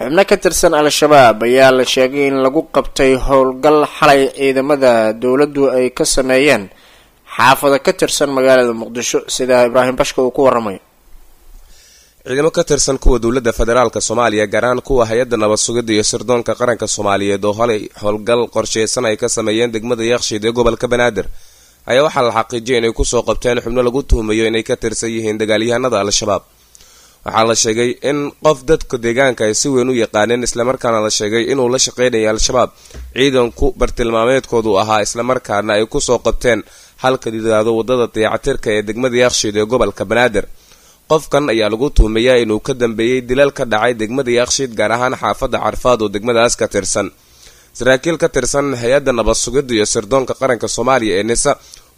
xubno ka tirsan al-shabaab ayaa la sheegay in lagu qabtay howlgal xalay ciidamada dowladdu ay ka sameeyeen. Xaafado ka tirsan magaalada muqdisho sida ibraahim bashka uu ku waramayo ciidamo ka tirsan kuwa dowladda federaalka soomaaliya gaar kuwa hay'adda nabad sugidda iyo sirdoonka qaranka soomaaliyeed oo holay howlgal qorsheysan ay ka sameeyeen degmada yakshiid ee gobolka banaadir ayaa waxaa la xaqiijiyay inay ku soo qabteen xubno lagu tuhumayo inay ka tirsan yihiin dagaalyahanada al-shabaab waxaa la sheegay in qof dadka deegaanka ay si weyn u yaqaaneen islamarkaana la sheegay inuu la shaqeynaya al-shabaab. Ciidanku bartilmaameedkoodu ahaa islamarkaana ay ku soo qabteen halka yidhaahdo waddada dayacatirka ee degmada yakshiid ee gobolka banaadir. Qofkan ayaa lagu tuhumayaa inuu ka dambeeyey dilal ka dhacay degmada yakshiid gaar ahaan xaafadda carfaad oo degmadaas ka tirsan. Saraakiil ka tirsan hay'adda nabad sugidda iyo sirdoonka qaranka soomaaliya ee nisa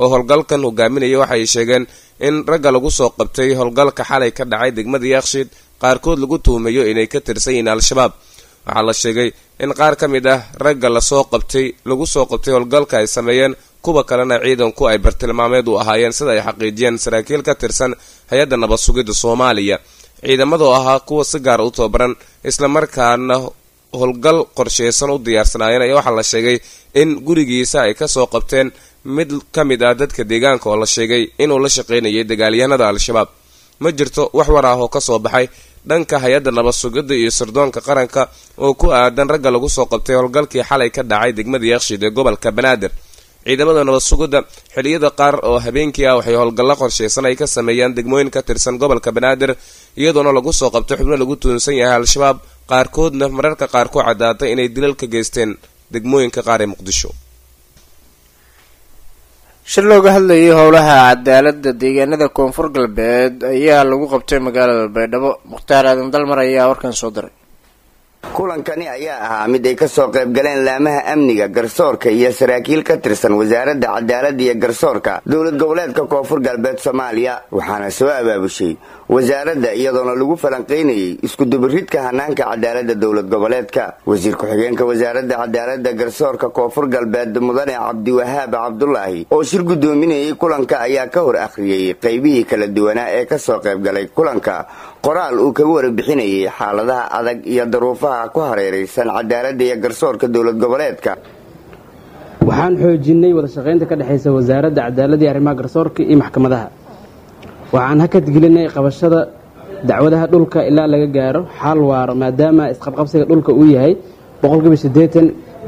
oo howlgalkan hogaaminaya waxay sheegeen in ragga lagu soo qabtay howlgalka xalay ka dhacay degmada yakshiid qaarkood lagu tuhumayo inay ka tirsan yihiin al-shabaab. Waxaa la sheegay in qaar ka mid ah ragga la soo qabtay lagu soo qabtay howlgalka ay sameeyeen kuwa kalena ciidanku ay bartilmaameed u ahaayeen sida ay xaqiijiyeen saraakiil ka tirsan hay'adda nabad sugidda soomaaliya. Ciidamadoo ahaa kuwa si gaara u tababaran islamarkaana howlgal qorsheysan u diyaarsanaayeen. Ayaa waxaa la sheegay in gurigiisa ay ka soo qabteen mid ka mid ah dadka deegaanka oo la sheegay inuu la shaqeynayay dagaalyahanada al-shabaab. Ma jirto wax war ah oo ka soo baxay dhanka hay'adda nabad sugidda iyo sirdoonka qaranka oo ku aadan ragga lagu soo qabtay howlgalkii xalay ka dhacay degmada yakshiid ee gobolka banaadir. Ciidamada nabad sugidda xiliyada qaar oo habeenkii ah waxay howlgallo qorsheysan ay ka sameeyaan degmooyin ka tirsan gobolka banaadir iyadoona lagu soo qabtay xubno lagu tuunsan yahay al-shabaab. Qaarkoodna mararka qaar ku caddaatay inay dilal ka geysteen degmooyinka qaar ee muqdisho shir looga hadlayay howlaha cadaaladda deegaanada koonfur galbeed ayaa lagu qabtay magaalada baydhabo. Mukhtaar aadan dalmar ayaa warkan soo diray. Kulankani ayaa ahaa mid ay ka soo qayb galeen laamaha amniga garsoorka iyo saraakiil ka tirsan wasaaradda cadaaladda iyo garsoorka dowlad goboleedka koonfur galbeed soomaaliya waxaana soo abaabushay wasaaradda iyadoona lagu falanqaynayay iskudubaridka hanaanka cadaaladda dowlad goboleedka. Wasiir ku-xigeenka wasaaradda cadaaladda garsoorka koonfur galbeed mudane cabdiwahaab cabdulaahi oo shir guddoominayay kulanka ayaa ka hor akhriyey qaybihii kala duwanaa ee ka soo qayb galay kulanka. Qoraal uu kaga warbixinayay xaaladaha adag iyo daruufaha ku hareeraysan cadaaladda iyo garsoorka dowlad goboleedka. Waxaan xoojinay wada shaqaynta ka dhexaysa wasaaradda cadaaladda iyo arrimaha garsoorka iyo maxkamadaha waxaan hakadgelinay qabashada dacwadaha dhulka ilaa laga gaaro. Xaal waaro maadaama isqabqabsiga dhulka uu yahay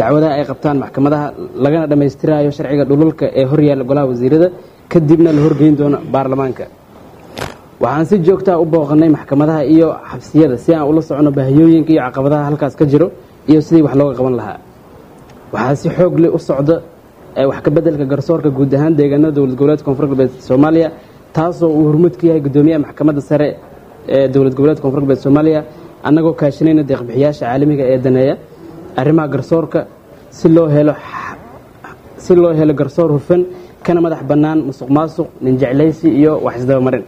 dacwadaha ay qabtaan maxkamadaha lagana dhammaystiraayo sharciga dhululka ee horyaalla golaha wasiirada kadibna la horgeyn doono baarlamaanka. Waxaan si joogtaa u booqanay maxkamadaha iyo xabsiyada si aan ula socono baahiyooyinka iyo caqabadaha halkaas ka jiro iyo sidii wax looga qaban lahaa. Waxaa si xoog leh u socda wax ka beddelka garsoorka guud ahaan deegaanada dowlad goboleedka koonfur galbeed soomaaliya taasoo uu hormuud ka yahay guddoomiyaha maxkamadda sare ee dowlad goboleedka koonfur galbeed soomaaliya annagoo kaashanayna deeqbixiyaasha caalamiga ee daneeya arrimaha garsoorka si loo helo si loo helo garsoor hufan kana madax bannaan musuq maasuq ninjeclaysi iyo wax isdabamarin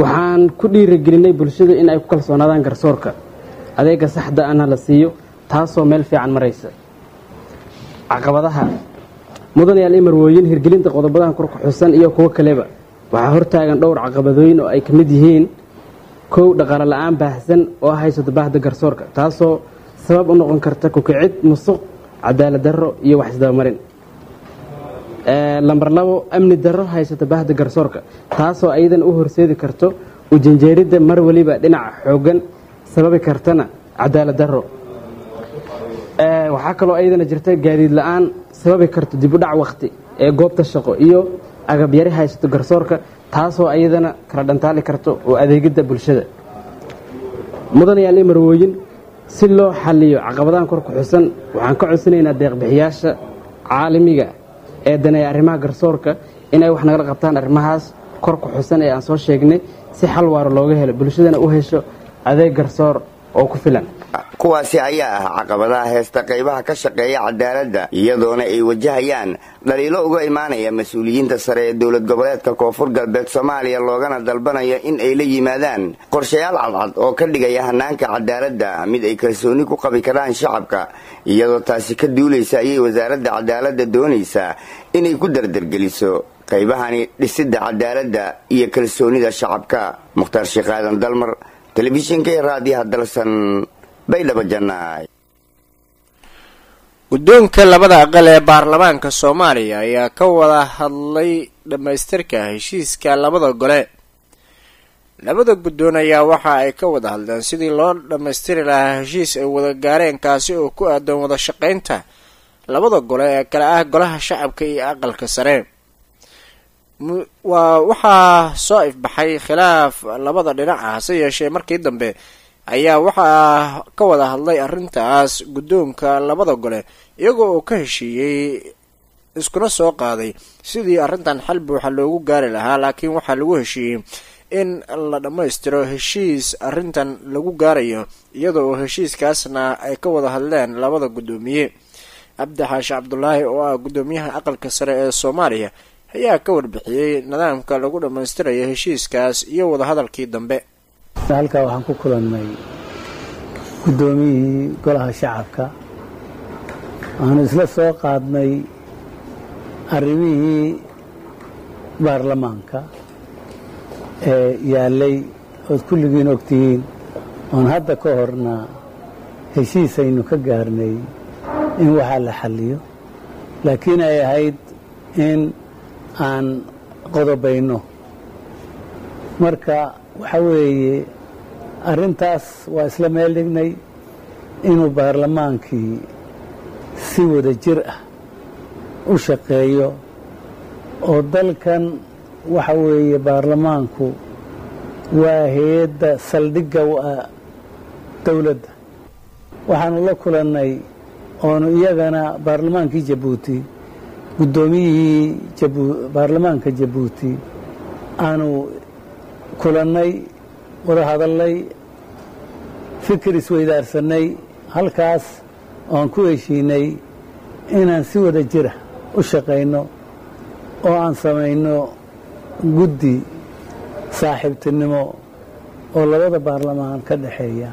waxaan ku dhiirigelinay bulshada in ay ku kalsoonaadaan garsoorka. Adeega saxda ana la siiyo taasoo meel fiican maraysa. Caqabadaha mudanayaal i marwooyin hirgelinta qodobadan kor ku xusan iyo kuwo kaleba. Waxaa hortaagan dhowr caqabadooyin oo ay ka mid yihiin. Kow dhaqaale la'aan baahsan oo haysato baahda garsoorka taasoo sabab u noqon karta kukicid musuq cadaalad darro iyo wax isdabamarin. Lambar labo amni darro haysata baahda garsoorka taasoo ayadan u horseedi karto ujanjeeridda mar weliba dhinaca xoogan sababi kartana cadaalad darro. Waxaa kaloo ayadana jirta gaadiid la'aan sababi karto dib u dhac wakti ee goobta shaqo iyo agabyari haysato garsoorka taasoo ayadana kala dhantaali karto oo adeegidda bulshada. Mudanayaal marwooyin si loo xaliyo caqabadahan kor ku xusan waxaan ka codsanaynaa deeqbixiyaasha caalamiga ee daneeya arrimaha garsoorka inay wax nagala qabtaan arrimahaas kor ku xusan ee aan soo sheegnay si xal waaro looga helo bulshadana u hesho adeeg garsoor oo ku filan kuwaasi ayaa ah caqabadaha heesta qaybaha ka shaqeeya cadaaladda iyadoona ay wajahayaan dhaliilo uga imaanaya mas'uuliyiinta sare ee dowlad goboleedka koonfur galbeed soomaaliya loogana dalbanayo in ay la yimaadaan qorshayaal cadcad oo ka dhigaya hanaanka cadaaladda. Mid ay kalsooni ku qabi karaan shacabka iyadoo taasi ka duulaysa ayay wasaaradda cadaaladda doonaysaa inay ku dardargeliso qaybahani dhisidda cadaaladda iyo kalsoonida shacabka. Mukhtaar sheekh aadan dalmar telefishinka iyo raadiyaha dalsan baydhabo jannaay guddoonka labada aqal ee baarlamaanka soomaaliya ayaa ka wada hadlay dhammaystirka heshiiska labada gole. Labada guddoon ayaa waxa ay ka wada hadleen sidii loo dhammaystiri lahaa heshiis ay wada gaareen kaasi oo ku aadan wada shaqaynta labada gole ee kale ah golaha shacabka iyo aqalka sare. Waa waxaa soo ifbaxay khilaaf labada dhinac ah hase yeeshee markii dambe ayaa waxaa ka wada hadlay arrintaas guddoonka labada gole iyagoo oo ka heshiiyey iskuna soo qaaday sidii arrintan xal buuxa loogu gaari lahaa laakiin waxaa lagu heshiiyey in la dhammaystiro heshiis arrintan lagu gaarayo iyada oo heshiiskaasna ay ka wada hadleen labada guddoomiye. Cabdi xaashi cabdulaahi oo ah guddoomiyaha aqalka sare ee soomaaliya ayaa ka warbixiyey nidaamka lagu dhammaystirayo heshiiskaas iyo wadahadalkii dambe halkaa waxaan ku kulannay guddoomiyihii golaha shacabka. Waxaanu isla soo qaadnay arrimihii baarlamaanka ee yaallay ood kulligiin ogtihiin. Oon hadda ka horna heshiisaynu ka gaarnay in waxaa la xalliyo. Laakiin ay ahayd in aan qodobayno marka waxa weeye arrintaas waa isla meel dhignay inuu baarlamaankii si wada jir ah u shaqeeyo oo dalkan waxa weeye baarlamaanku waa hay'adda saldhigga u ah dowladda. Waxaanu la kulannay oonu iyagana baarlamaankii jabuuti guddoomiyihii baarlamaanka jabuuti aanu kulannay wada hadalnay fikir isweydaarsanay halkaas oan ku heshiinay inaan si wada jira u shaqayno oo aan samayno guddi saaxiibtinimo oo labada baarlamaan ka dhexeeya.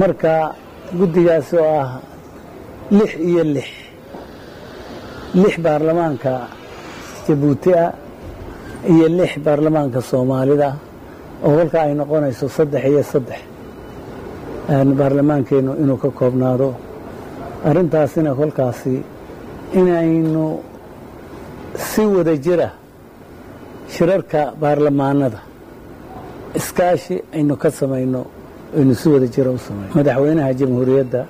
Marka guddigaas oo ah lix iyo lix lix baarlamaanka jabuuti ah iyo lix baarlamaanka soomaalida oo kolka ay noqonayso saddex iyo saddex baarlamaankeennu inuu ka koobnaado. Arrintaasina kolkaasi inaynu si wada jira shirarka baarlamaanada iskaashi aynu ka samayno aynu si wada jira u samayno. Madaxweynaha jamhuuriyadda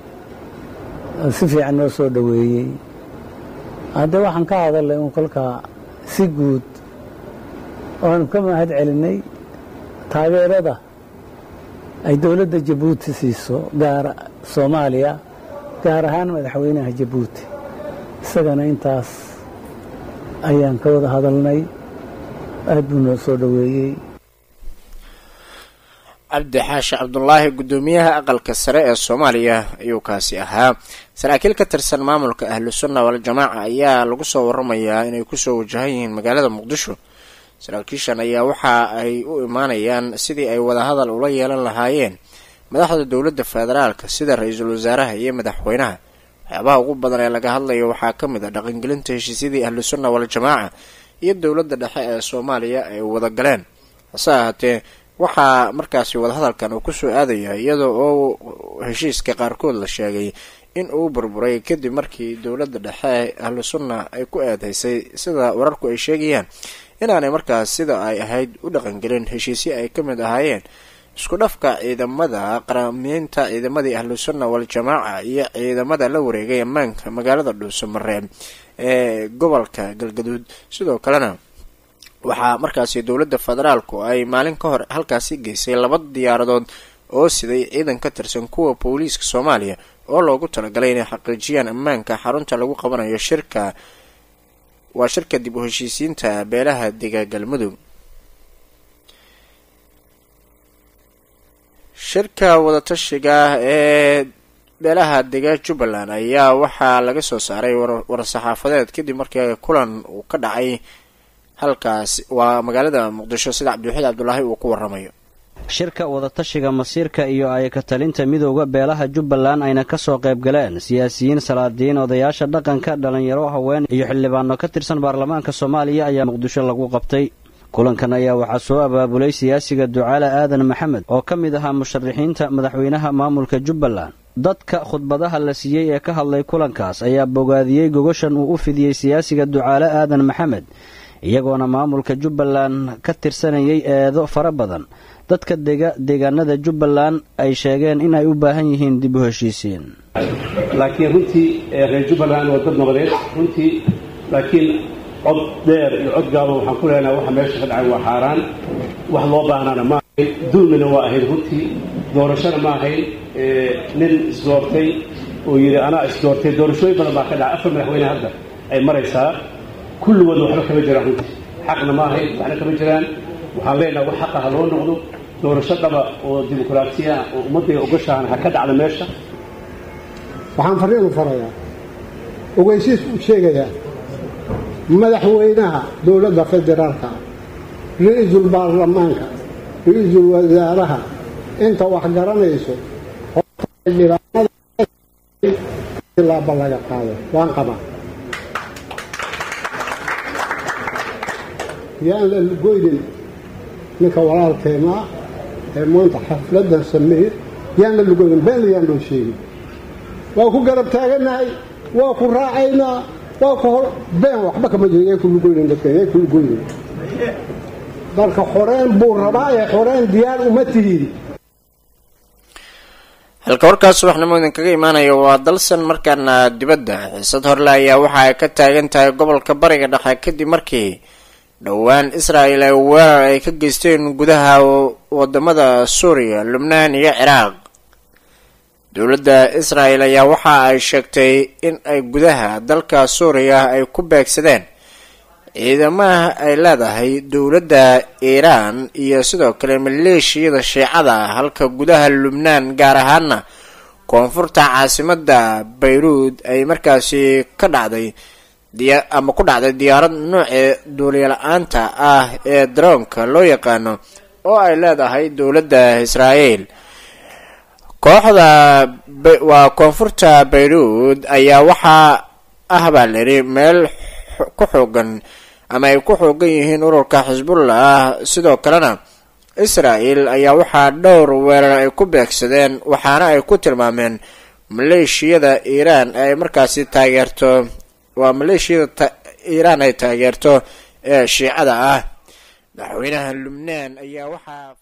si fiican noo soo dhoweeyey hadde waxaan ka hadalnay un kolkaa si guud oanu ka mahad celinay taageerada ay dowladda jabuuti siiso gaar soomaaliya gaar ahaan madaxweynaha jabuuti. Isagana intaas ayaan ka wada hadalnay. Aad buu noo soo dhoweeyey. Cabdi xaashi cabdulaahi guddoomiyaha aqalka sare ee soomaaliya ayuu kaasi ahaa. Saraakiil ka tirsan maamulka ahlu sunna waljamaaca ayaa lagu soo waramayaa inay ku soo wajahan yihiin magaalada muqdisho saraakiishan ayaa waxa ay u imaanayaan sidii ay wadahadal ula yeelan lahaayeen madaxda dowladda federaalka sida ra'iisul wasaaraha iyo madaxweynaha. Waxyaabaha ugu badan ee laga hadlayo waxaa ka mid a dhaqangelinta heshiisyadii ahlu sunna waljamaaca iyo dowladda dhexe ee soomaaliya ay wada galeen. Hase ahaatee waxaa markaasi wadahadalkan uu ku soo aadaya iyadoo oo heshiiska qaarkood la sheegay in uu burburay kadib markii dowladda dhexe ahlu sunna ay ku eedeysay sida wararku ay sheegayaan inaanay markaas sida ay ahayd u dhaqangelin heshiisyo ay ka mid ahaayeen. Isku dhafka ciidamada qaramiinta ciidamadii ahlu sunna waljamaaca iyo ciidamada la wareegay ammaanka magaalada dhuusamareeb ee gobolka galgaduud. Sidoo kalena waxaa markaasi dowladda federaalku ay maalin ka hor halkaasi geysay laba diyaaradood oo siday ciidan ka tirsan kuwa booliiska soomaaliya oo loogu talagalay inay xaqiijiyaan ammaanka xarunta lagu qabanayo shirka waa shirka dib u heshiisiinta beelaha dega galmudug shirka wadatashiga ee beelaha dega jubbaland ayaa waxaa laga soo saaray war-saxaafadeed kadib markii kulan uu ka dhacay. Halkaas waa magaalada muqdisho sida cabdiwaxiid cabdulaahi uu ku waramayo shirka wadatashiga masiirka iyo ayaka talinta midooda beelaha jubbaland ayna ka soo qayb galeen siyaasiyiin salaadiin odayaasha dhaqanka dhallinyaro haween iyo xildhibaano ka tirsan baarlamaanka soomaaliya ayaa muqdisho lagu qabtay. Kulankan ayaa waxaa soo abaabulay siyaasiga ducaale aadan maxamed oo ka mid ahaa musharaxiinta madaxweynaha maamulka jubbaland. Dadka khudbadaha la siiyey ee ka hadlay kulankaas ayaa bogaadiyey gogoshan uu u fidiyey siyaasiga ducaale aadan maxamed iyagoona maamulka jubbaland ka tirsanayay eedo fara badan dadka deegaanada jubbaland ay sheegeen inay u baahan yihiin dib u heshiisiin. Laakiin runtii reer jubbaland waa dad nabadeed runtii laakiin cod dheer iyo cod gaaba waxaan ku leenahay waxa meesha ka dhacay waa xaaraan. Wax loo baahnaana ma ahayn. Dulmina waa ahayd runtii. Doorashona ma ahayn. Nin isdoortay oo yidhi anaa isdoortay. Doorashooyin badan baa ka dhacay. Afar madaxweyne hadda ay maraysaa. Kulligood waxba kama jiraan runtii. Xaqna ma ahayn waxna kama jiraan. Waxaan leenahay wax xaqa ha loo noqdo doorasho dhaba oo dimuqraatiya oo ummadday ogoshahan ha ka dhacda meesha. Waxaan fariinu farayaa. Ogeysiis u sheegayaa madaxweynaha dowladda federaalka ra'iisul baarlamaanka ra'iisul wasaaraha inta wax garanayso tilaaba laga qaado waan qabaa. Yaan la goynin ninka walaalkeena ee maanta xafladan sameeye yaan la lugoynin been yaan loo sheegin waa ku garab taaganahay waa ku raacaynaa waa ku hor been waxba kama jiro yay ku lugoynin dadka yay ku lugoynin dalka xoreen buu rabaa ee xoreen diyaar uma tihiin halka warkaas subaxnimo idinkaga imaanaya waa dalsan markaana dibadda xiisad horle ayaa waxa ay ka taagan tahay gobolka bariga dhexe kadib markii dhowaan israa'el ay weerar ay ka geysteen gudaha waddamada suuriya lubnaan iyo ciraaq. Dowladda israa'el ayaa waxa ay sheegtay in ay gudaha dalka suuriya ay ku beegsadeen. Ciidamaha ay leedahay dowladda iiraan iyo sidoo kale maleeshiyada shiicada halka gudaha lubnaan gaar ahaana koonfurta caasimada bayruud ay markaasi ka dhacday ama ku dhacday diyaarad noocee duuliyola-aanta ah ee daroonka loo yaqaano oo ay leedahay dowladda israa'el kooxda waa koonfurta bayruud ayaa waxaa ah baa layidhi meel ku xoogan ama ay ku xoogan yihiin ururka xisbullah sidoo kalena israa'el ayaa waxaa dhowr weerar ay ku beegsadeen waxaana ay ku tilmaameen maleeshiyada iiraan ay markaasi taageerto waa maleeshiyada iiraan ay taageerto ee shiicada ah. Madaxweynaha lubnaan ayaa waxaa